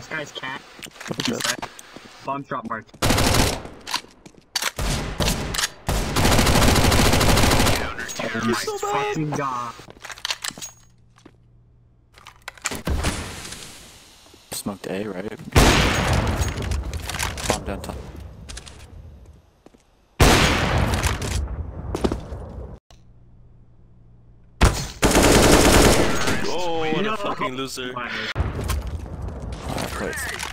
this guy's cat. Bomb drop mark. Oh my so fucking god. Smoked A, right? Bomb down top. Oh, what No. a fucking loser. Finally. Alright, place.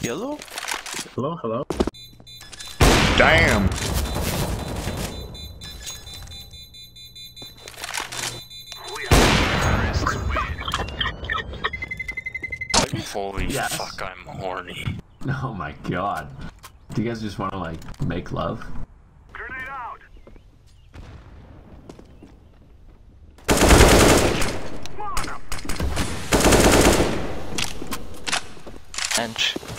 Yellow? Hello, hello. Damn. Holy Yes. fuck, I'm horny. Oh my god. Do you guys just want to like make love? Bench.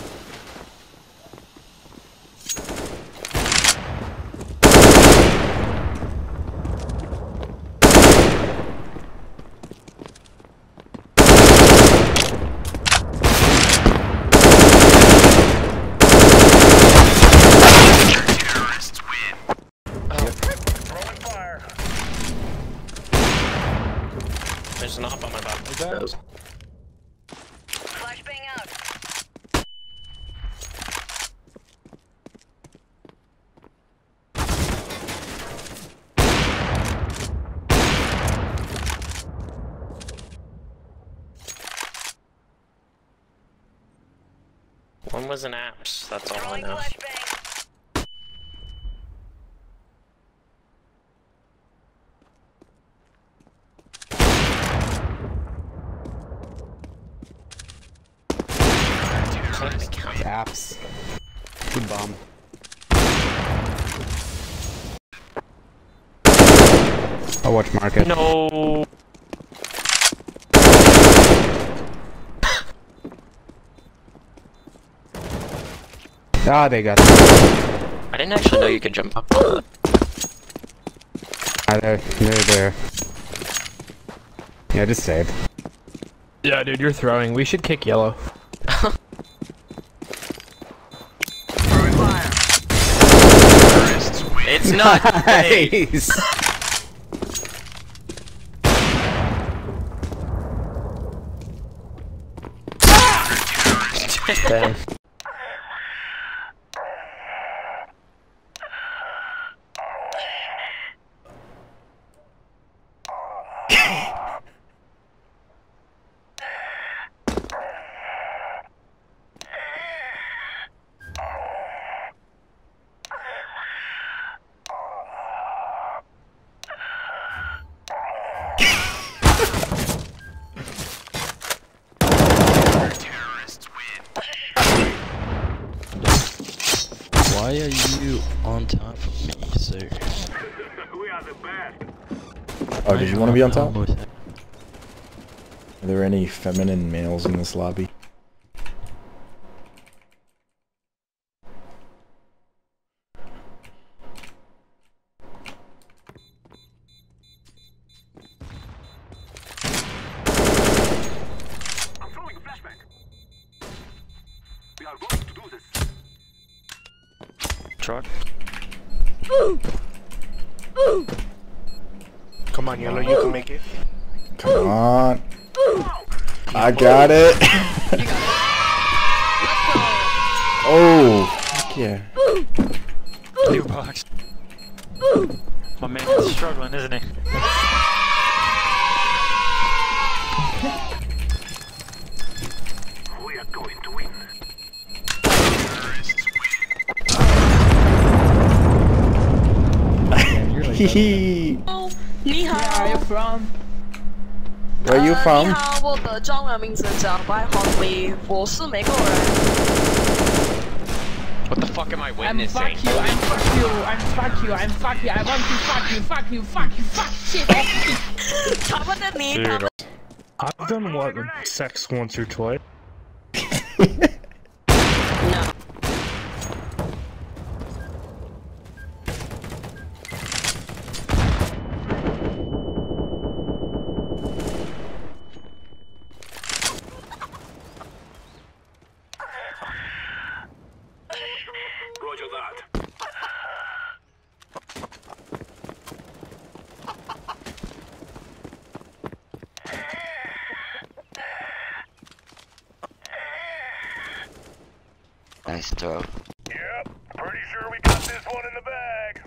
One was an apps, that's all I know. Apps. Good bomb. I'll watch market. No. Ah, they got it. I didn't actually know you could jump up on that. Ah, they're, they're there. Yeah, just save. Yeah, dude, you're throwing. We should kick yellow. It's not. Nice! Damn. Why are you on top of me, sir? We are the best. Oh, did you want to be on top? Are there any feminine males in this lobby? Truck. Come on, Yellow, you can make it. Come on. I got it. oh, fuck yeah. Blue box. My man is struggling, isn't he? Hee hee. 你好 Where are you from? Where you 呃 from? 你好，我的中文名字叫白浩伟，我是美国人。 What the fuck am I I'm witnessing? fuck you, I'm fuck you, I'm fuck you, I'm fuck you, I want to fuck you, fuck you, fuck you, fuck shit off 他们的你，他们 I've done what sex once or twice. Nice throw. Yep, pretty sure we got this one in the bag.